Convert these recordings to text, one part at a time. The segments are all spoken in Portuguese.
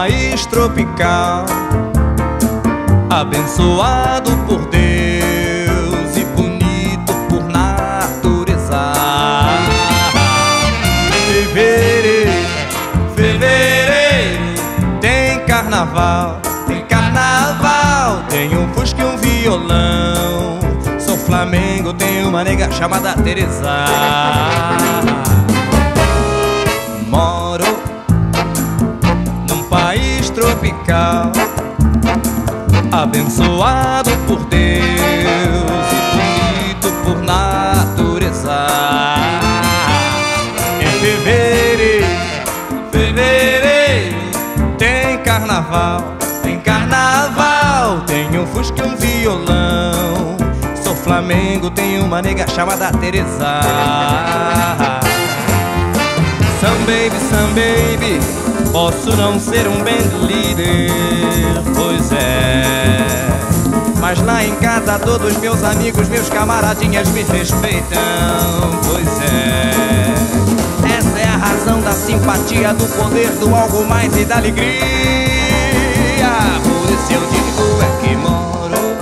país tropical, abençoado por Deus e bonito por natureza. Fevereiro, fevereiro, tem carnaval, tem carnaval, tem um fusca e um violão. Sou Flamengo, tem uma nega chamada Teresa. Abençoado por Deus e bonito por natureza. Em fevereiro, fevereiro, tem carnaval, tem carnaval, tem um fusca e um violão. Sou Flamengo, tem uma nega chamada Teresa. Some baby, some baby, posso não ser um band leader, pois é. Mas lá em casa todos meus amigos, meus camaradinhas me respeitam, pois é. Essa é a razão da simpatia, do poder, do algo mais e da alegria. Por isso eu digo é que moro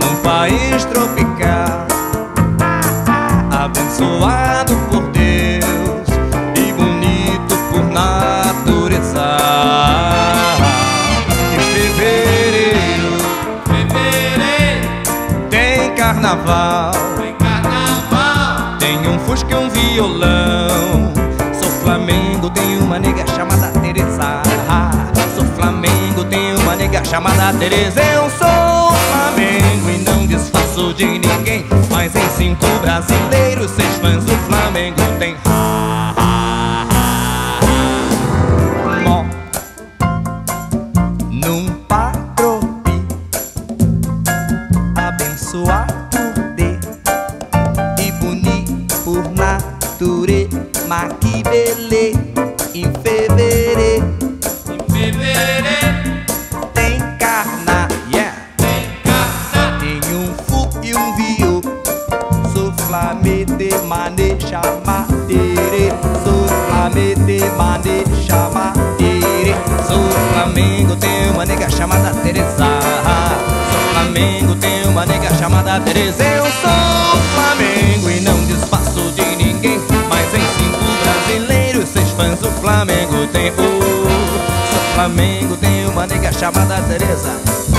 num país tropical abençoado por carnaval, tem carnaval, tem um fusca e um violão. Sou Flamengo, tem uma nega chamada Teresa. Sou Flamengo, tem uma nega chamada Teresa. Eu sou Flamengo e não desfaço de ninguém. Mas em cinco brasileiros, seis que beleza em fevereiro. Em fevereiro tem carna, yeah. Tem carna. Tem um fu e um viu. Sou flame de mane chamatere. Sou flame de mane chamatere. Sou Flamengo, tem uma nega chamada Teresa. Sou Flamengo, tem uma nega chamada Teresa. Eu sou Flamengo Flamengo tem o. Flamengo, tem uma nega chamada Teresa.